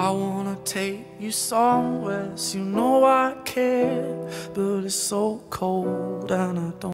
I wanna take you somewhere, so you know I care, but it's so cold and I don't.